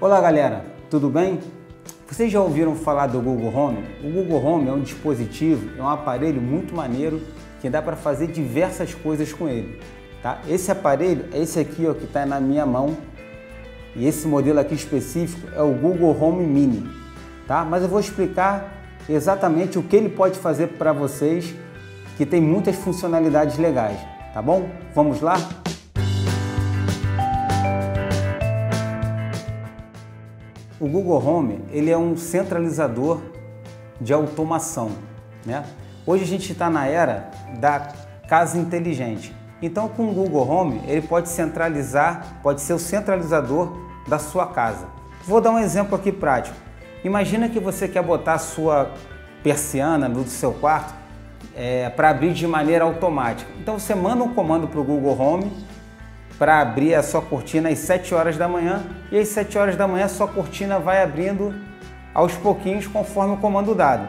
Olá galera, tudo bem? Vocês já ouviram falar do Google Home? O Google Home é um dispositivo, é um aparelho muito maneiro que dá para fazer diversas coisas com ele. Tá? Esse aparelho é esse aqui ó, que está na minha mão e esse modelo aqui específico é o Google Home Mini. Tá? Mas eu vou explicar exatamente o que ele pode fazer para vocês que tem muitas funcionalidades legais, tá bom? Vamos lá? O Google Home ele é um centralizador de automação. Né? Hoje a gente está na era da casa inteligente. Então com o Google Home ele pode centralizar, pode ser o centralizador da sua casa. Vou dar um exemplo aqui prático. Imagina que você quer botar a sua persiana no seu quarto é, para abrir de maneira automática. Então você manda um comando para o Google Home para abrir a sua cortina às 7 horas da manhã e às 7 horas da manhã a sua cortina vai abrindo aos pouquinhos conforme o comando dado.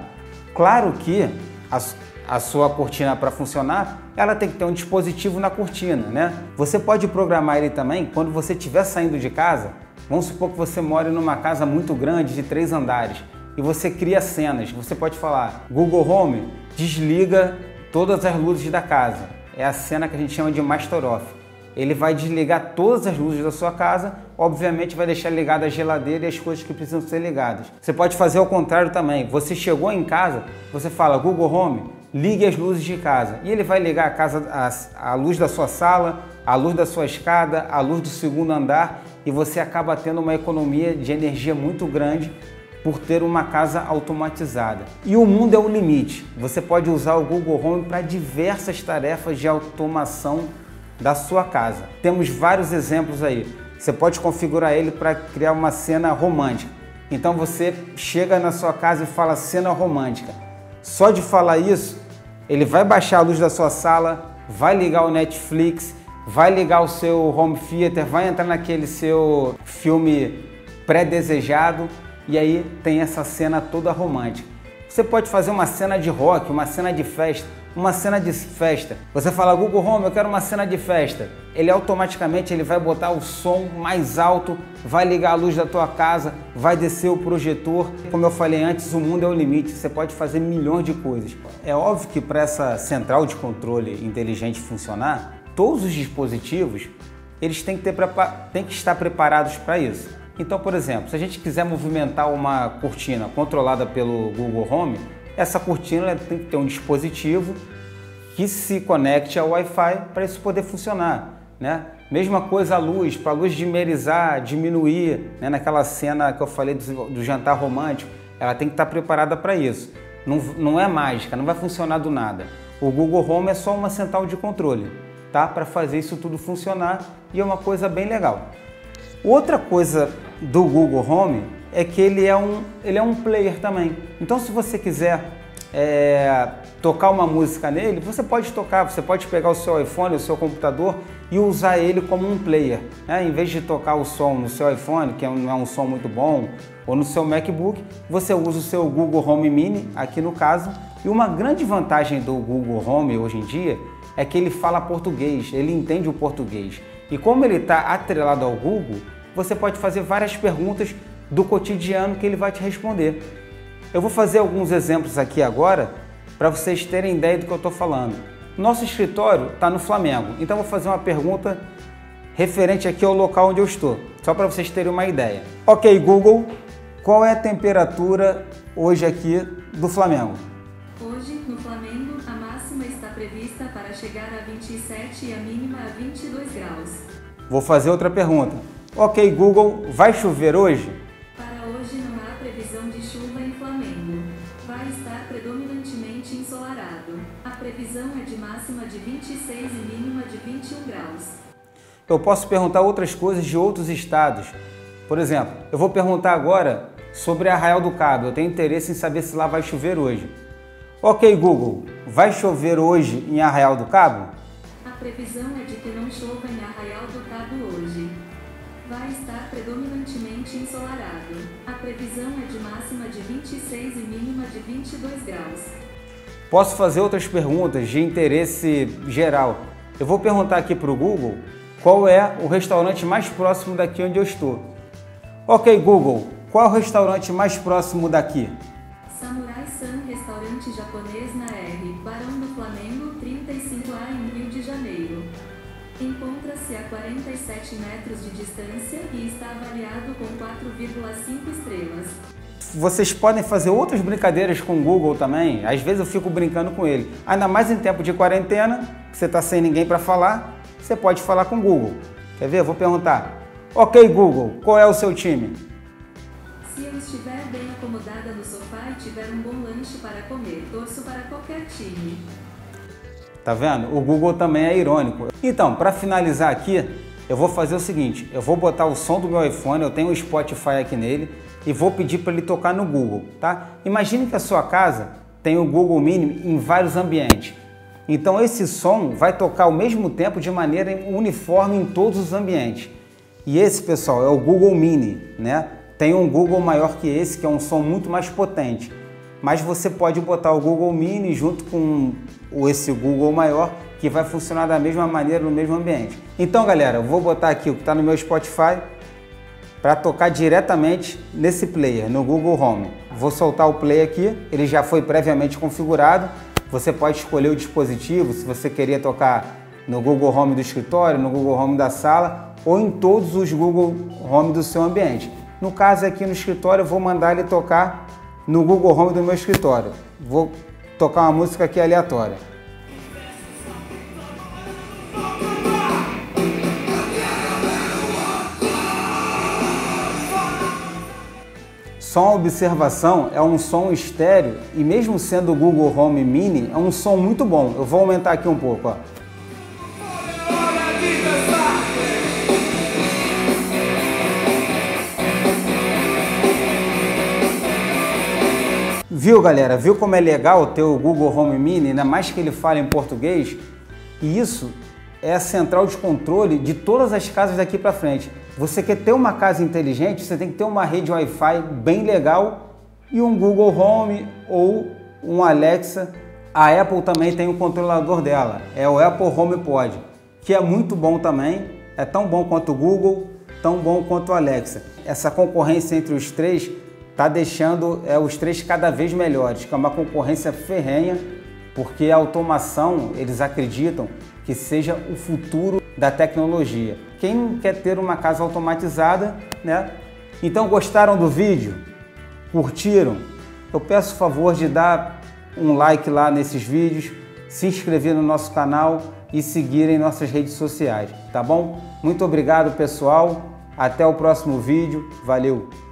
Claro que a, a sua cortina para funcionar, ela tem que ter um dispositivo na cortina, né? Você pode programar ele também quando você estiver saindo de casa. Vamos supor que você mora numa casa muito grande de três andares e você cria cenas. Você pode falar: Google Home, desliga todas as luzes da casa. É a cena que a gente chama de Master Off ele vai desligar todas as luzes da sua casa, obviamente vai deixar ligada a geladeira e as coisas que precisam ser ligadas. Você pode fazer ao contrário também. Você chegou em casa, você fala Google Home, ligue as luzes de casa e ele vai ligar a casa a, a luz da sua sala, a luz da sua escada, a luz do segundo andar e você acaba tendo uma economia de energia muito grande por ter uma casa automatizada. E o mundo é o limite. Você pode usar o Google Home para diversas tarefas de automação da sua casa. Temos vários exemplos aí. Você pode configurar ele para criar uma cena romântica. Então você chega na sua casa e fala cena romântica. Só de falar isso, ele vai baixar a luz da sua sala, vai ligar o Netflix, vai ligar o seu home theater, vai entrar naquele seu filme pré-desejado e aí tem essa cena toda romântica. Você pode fazer uma cena de rock, uma cena de festa uma cena de festa. Você fala Google Home, eu quero uma cena de festa. Ele automaticamente ele vai botar o som mais alto, vai ligar a luz da tua casa, vai descer o projetor. Como eu falei antes, o mundo é o limite. Você pode fazer milhões de coisas. É óbvio que para essa central de controle inteligente funcionar, todos os dispositivos eles têm que, ter, têm que estar preparados para isso. Então, por exemplo, se a gente quiser movimentar uma cortina controlada pelo Google Home, essa cortina tem que ter um dispositivo que se conecte ao Wi-Fi para isso poder funcionar. Né? Mesma coisa a luz, para a luz dimerizar, diminuir, né? naquela cena que eu falei do, do jantar romântico, ela tem que estar preparada para isso. Não, não é mágica, não vai funcionar do nada. O Google Home é só uma central de controle, tá? Para fazer isso tudo funcionar e é uma coisa bem legal. Outra coisa do Google Home é que ele é um, ele é um player também. Então, se você quiser é, tocar uma música nele, você pode tocar, você pode pegar o seu iPhone, o seu computador e usar ele como um player. Né? Em vez de tocar o som no seu iPhone, que não é um som muito bom, ou no seu MacBook, você usa o seu Google Home Mini, aqui no caso. E uma grande vantagem do Google Home hoje em dia é que ele fala português, ele entende o português. E como ele está atrelado ao Google, você pode fazer várias perguntas do cotidiano que ele vai te responder. Eu vou fazer alguns exemplos aqui agora para vocês terem ideia do que eu estou falando. Nosso escritório está no Flamengo, então vou fazer uma pergunta referente aqui ao local onde eu estou, só para vocês terem uma ideia. Ok, Google, qual é a temperatura hoje aqui do Flamengo? Hoje, no Flamengo, a máxima está prevista para chegar a 27 e a mínima a 22 graus. Vou fazer outra pergunta. Ok, Google, vai chover hoje? Previsão é de máxima de 26 e mínima de 21 graus. Eu posso perguntar outras coisas de outros estados. Por exemplo, eu vou perguntar agora sobre Arraial do Cabo. Eu tenho interesse em saber se lá vai chover hoje. Ok, Google, vai chover hoje em Arraial do Cabo? A previsão é de que não chova em Arraial do Cabo hoje. Vai estar predominantemente ensolarado. A previsão é de máxima de 26 e mínima de 22 graus. Posso fazer outras perguntas de interesse geral. Eu vou perguntar aqui para o Google qual é o restaurante mais próximo daqui onde eu estou. Ok, Google, qual é o restaurante mais próximo daqui? Samurai San, restaurante japonês na R, Barão do Flamengo, 35A em Rio de Janeiro. Encontra-se a 47 metros de distância e está avaliado com 4,5 estrelas. Vocês podem fazer outras brincadeiras com o Google também. Às vezes eu fico brincando com ele. Ainda mais em tempo de quarentena, você está sem ninguém para falar, você pode falar com o Google. Quer ver? Eu vou perguntar. Ok, Google, qual é o seu time? Se eu estiver bem acomodada no sofá e tiver um bom lanche para comer, torço para qualquer time. Tá vendo? O Google também é irônico. Então, para finalizar aqui, eu vou fazer o seguinte: eu vou botar o som do meu iPhone, eu tenho o Spotify aqui nele e vou pedir para ele tocar no Google, tá? Imagine que a sua casa tem o Google Mini em vários ambientes. Então esse som vai tocar ao mesmo tempo de maneira uniforme em todos os ambientes. E esse, pessoal, é o Google Mini, né? Tem um Google maior que esse, que é um som muito mais potente. Mas você pode botar o Google Mini junto com esse Google maior, que vai funcionar da mesma maneira no mesmo ambiente. Então, galera, eu vou botar aqui o que está no meu Spotify para tocar diretamente nesse player, no Google Home. Vou soltar o play aqui, ele já foi previamente configurado. Você pode escolher o dispositivo, se você queria tocar no Google Home do escritório, no Google Home da sala ou em todos os Google Home do seu ambiente. No caso aqui no escritório, eu vou mandar ele tocar no Google Home do meu escritório. Vou tocar uma música aqui aleatória. Som observação é um som estéreo e mesmo sendo o Google Home Mini, é um som muito bom. Eu vou aumentar aqui um pouco, ó. Viu, galera? Viu como é legal ter o Google Home Mini, ainda mais que ele fala em português? E isso é a central de controle de todas as casas daqui para frente. Você quer ter uma casa inteligente, você tem que ter uma rede Wi-Fi bem legal e um Google Home ou um Alexa. A Apple também tem o um controlador dela, é o Apple HomePod, que é muito bom também, é tão bom quanto o Google, tão bom quanto o Alexa. Essa concorrência entre os três está deixando é, os três cada vez melhores, que é uma concorrência ferrenha, porque a automação, eles acreditam que seja o futuro da tecnologia. Quem quer ter uma casa automatizada, né? Então gostaram do vídeo? Curtiram? Eu peço o favor de dar um like lá nesses vídeos, se inscrever no nosso canal e seguir em nossas redes sociais, tá bom? Muito obrigado, pessoal. Até o próximo vídeo. Valeu!